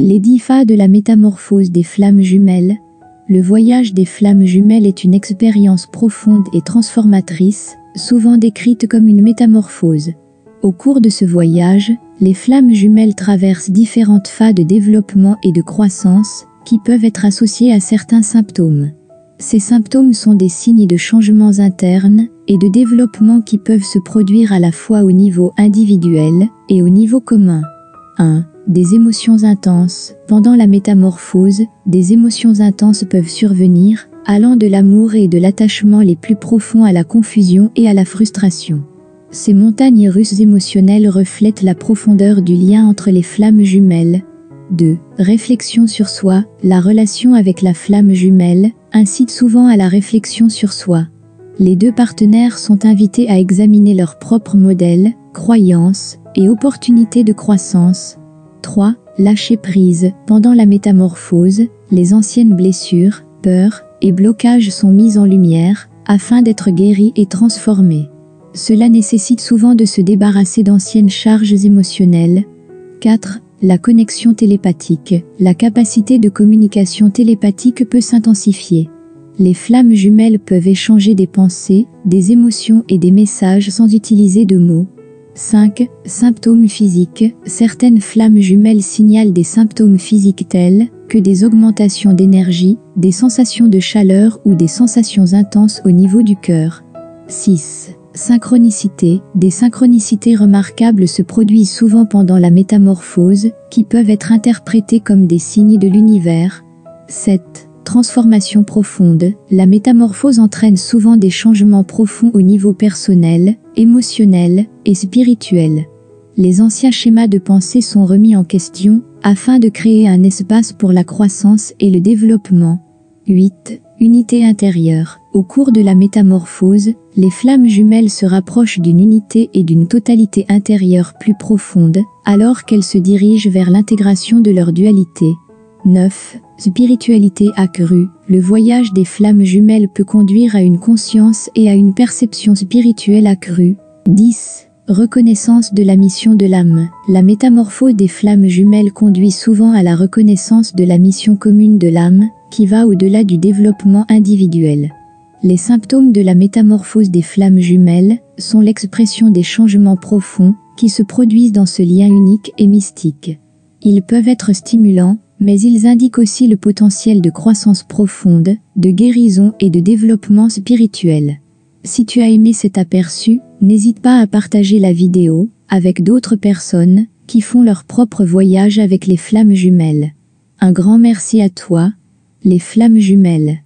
Les dix phases de la métamorphose des flammes jumelles. Le voyage des flammes jumelles est une expérience profonde et transformatrice, souvent décrite comme une métamorphose. Au cours de ce voyage, les flammes jumelles traversent différentes phases de développement et de croissance qui peuvent être associées à certains symptômes. Ces symptômes sont des signes de changements internes et de développement qui peuvent se produire à la fois au niveau individuel et au niveau commun. 1. Des émotions intenses. Pendant la métamorphose, des émotions intenses peuvent survenir, allant de l'amour et de l'attachement les plus profonds à la confusion et à la frustration. Ces montagnes russes émotionnelles reflètent la profondeur du lien entre les flammes jumelles. 2. Réflexion sur soi. La relation avec la flamme jumelle incite souvent à la réflexion sur soi. Les deux partenaires sont invités à examiner leur propre modèle, croyances et opportunités de croissance. 3. Lâcher prise. Pendant la métamorphose, les anciennes blessures, peurs et blocages sont mis en lumière afin d'être guéris et transformés. Cela nécessite souvent de se débarrasser d'anciennes charges émotionnelles. 4. La connexion télépathique. La capacité de communication télépathique peut s'intensifier. Les flammes jumelles peuvent échanger des pensées, des émotions et des messages sans utiliser de mots. 5. Symptômes physiques. Certaines flammes jumelles signalent des symptômes physiques tels que des augmentations d'énergie, des sensations de chaleur ou des sensations intenses au niveau du cœur. 6. Synchronicité. Des synchronicités remarquables se produisent souvent pendant la métamorphose, qui peuvent être interprétées comme des signes de l'univers. 7 transformation profonde, la métamorphose entraîne souvent des changements profonds au niveau personnel, émotionnel et spirituel. Les anciens schémas de pensée sont remis en question afin de créer un espace pour la croissance et le développement. 8. Unité intérieure. Au cours de la métamorphose, les flammes jumelles se rapprochent d'une unité et d'une totalité intérieure plus profonde, alors qu'elles se dirigent vers l'intégration de leur dualité. 9. Spiritualité accrue. Le voyage des flammes jumelles peut conduire à une conscience et à une perception spirituelle accrue. 10. Reconnaissance de la mission de l'âme. La métamorphose des flammes jumelles conduit souvent à la reconnaissance de la mission commune de l'âme, qui va au-delà du développement individuel. Les symptômes de la métamorphose des flammes jumelles sont l'expression des changements profonds qui se produisent dans ce lien unique et mystique. Ils peuvent être stimulants, mais ils indiquent aussi le potentiel de croissance profonde, de guérison et de développement spirituel. Si tu as aimé cet aperçu, n'hésite pas à partager la vidéo avec d'autres personnes qui font leur propre voyage avec les flammes jumelles. Un grand merci à toi, les flammes jumelles.